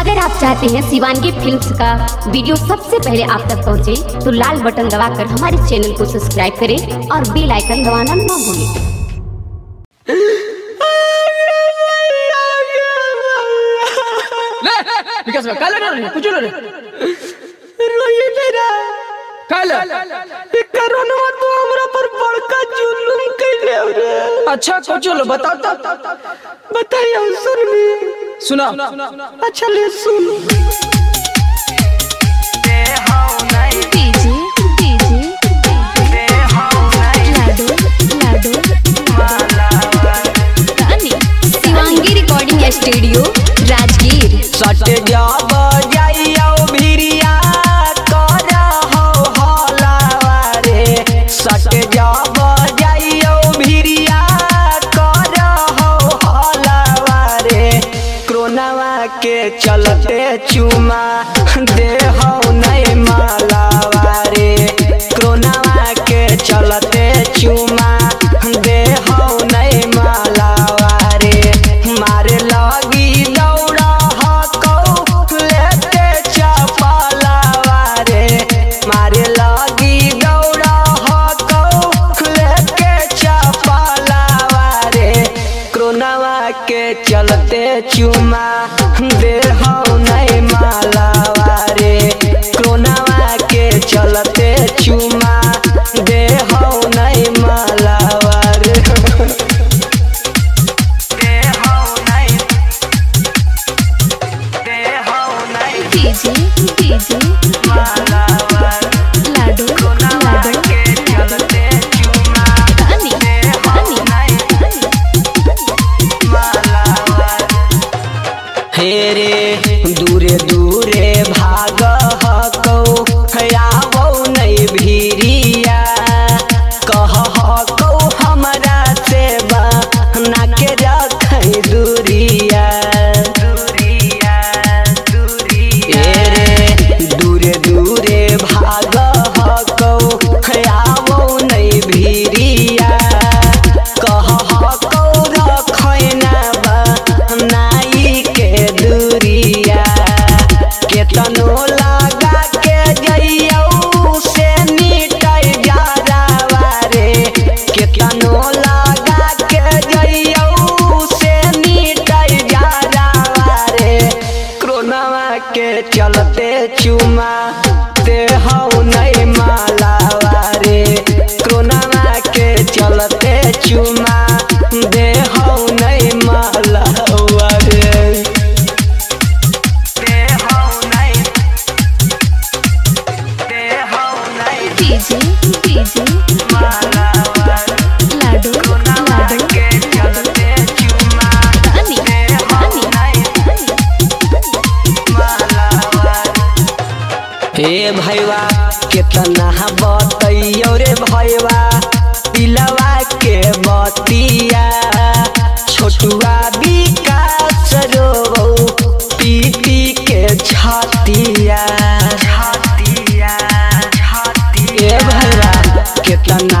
अगर आप चाहते हैं शिवानगी फिल्म्स का वीडियो सबसे पहले आप तक पहुँचे, तो लाल बटन दबाकर हमारे चैनल को सब्सक्राइब करें और बेल आइकन दबाना ना भूलें। विकास भाई काले ना कुछ लो रोइए मेरा काले ये कोरोना तो हमरा पर बड़का जुलुम कैले रे अच्छा कुछ लो बताओ। तो बताइए सुन में सुना। अच्छा ले सुन। स्टूडियो राजगीर। सट जाब के चलते चुमा दे हो नहीं मालावा रे के चलते चुमा दे हो नहीं मालावा रे मारे लगी दौड़ा हको लेते चपलावा रे मारे लगी दौड़ा हको लेके चपलावा रे कोरोनावा के चलते चुमा मालावा रे कोरोनावा के चलते चुमा दे हो नहीं। मालावा रे डीजे डीजे मालावा के चलते चुमा दे नहीं मालावा रे कोरोना के चलते चुमा दे नहीं मालावा भैया कितना बतैयो रे भैया पिलवा के बतिया छोटुआ विकास रो पीटी के छतिया। छतिया ए भैया केतना